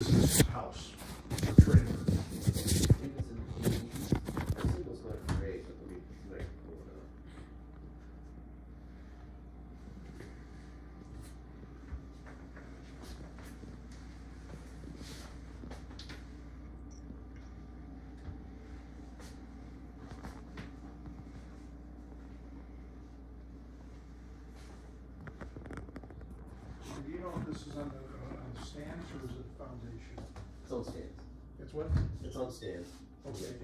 House, this is on the stands or is it foundation? It's on stands. It's what? It's on stands. Okay.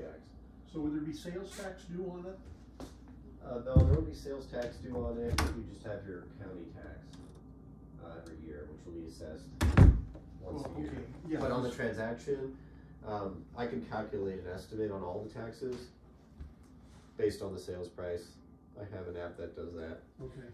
So would there be sales tax due on it? Uh, no, there will be sales tax due on it, you just have your county tax, uh, every year, which will be assessed once Well, a year. okay, yeah, But on the transaction, um, I can calculate an estimate on all the taxes based on the sales price. I have an app that does that. Okay.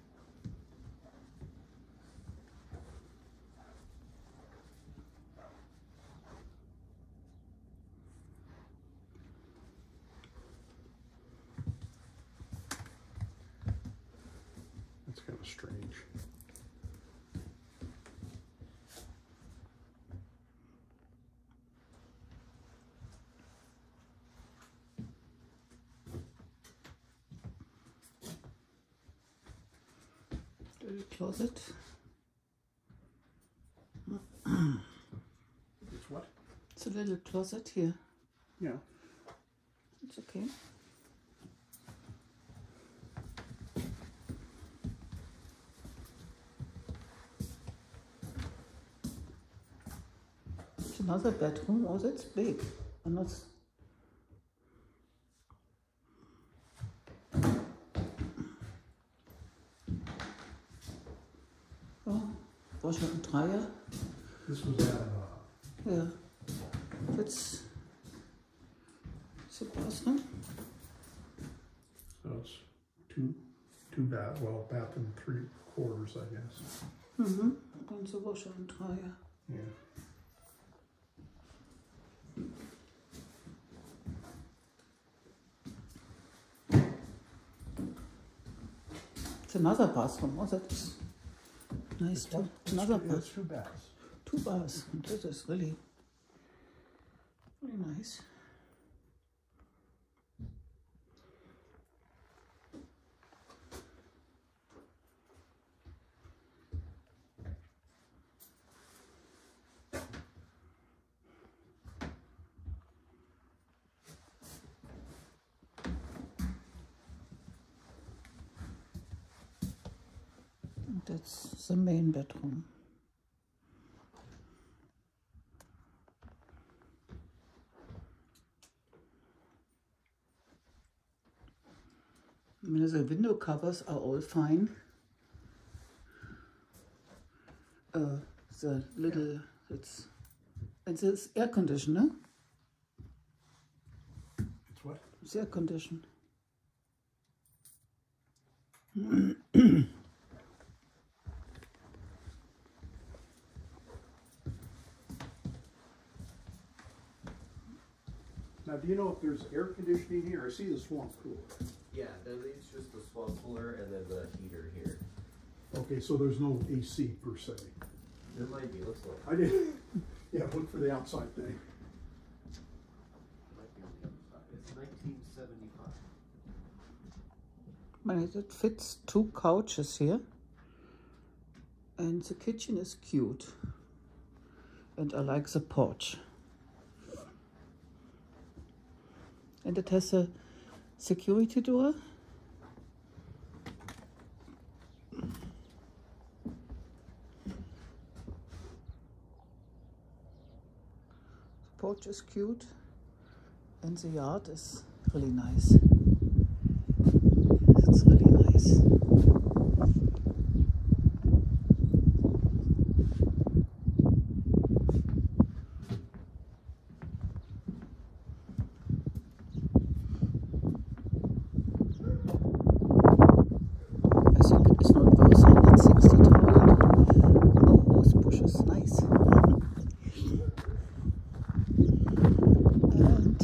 That's kind of strange. Closet. It's what? It's a little closet here. Yeah. It's okay. Another bedroom. Oh, that's big. And that's Oh, Washer and dryer. This was at, uh, Yeah. That's it's a bathroom. so it's two, two bath, well, bath and three quarters, I guess. Mm-hmm. And the washer and dryer. Yeah. It's another bathroom. Oh, that's nice too. Another It's bath. two baths. Two baths. This is really nice. And that's the main bedroom. I mean, the window covers are all fine. Uh, the little, it's, it's, it's air conditioner. It's what? It's air conditioned. Now, do you know if there's air conditioning here? I see the swamp cooler. Yeah, then it's just the swamp cooler and then the heater here. Okay, so there's no AC per se. There might be, let's look. I didn't, yeah, look for the outside thing. Might be on the other. It's nineteen seventy-five. I it fits two couches here. And the kitchen is cute. And I like the porch. And it has a security door. The porch is cute. And the yard is really nice. It's really nice. I think it's not worth 160,000. Oh, rose bush is nice. and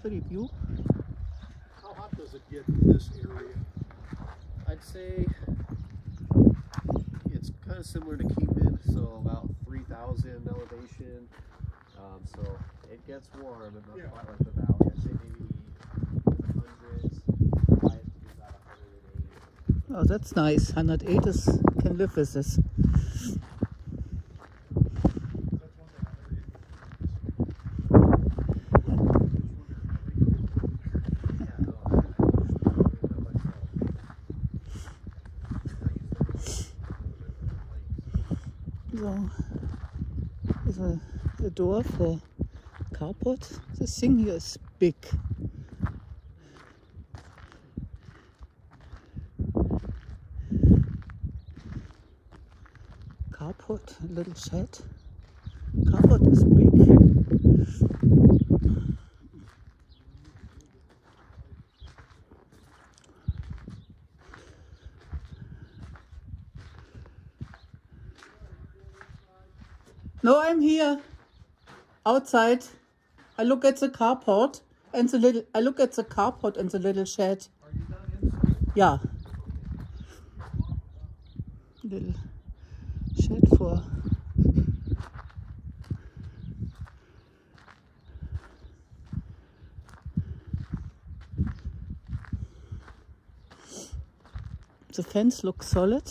pretty view. How hot does it get in this area? I'd say it's kind of similar to Keepin, so about 3,000 elevation. Um, so it gets warm, but not Yeah. quite like the valley. I'd say maybe hundreds, highest to be about 180. Oh, that's nice. 108 is can live with this. That's one thing I heard. Yeah, no, I, I, I know myself. So, there's a, a door for carport. This thing here is big. Carport, a little shed. Carport is big. No, I'm here. Outside. I look at the carport and the little I look at the carport and the little shed. Yeah. Little shed for The fence looks solid.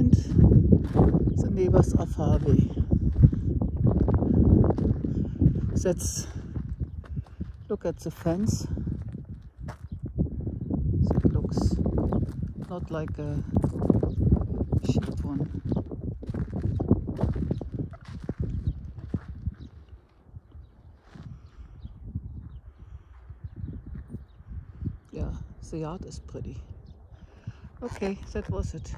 and the neighbors are far away. That's look at the fence. It looks not like a sheep one. Yeah, the yard is pretty. Okay, that was it.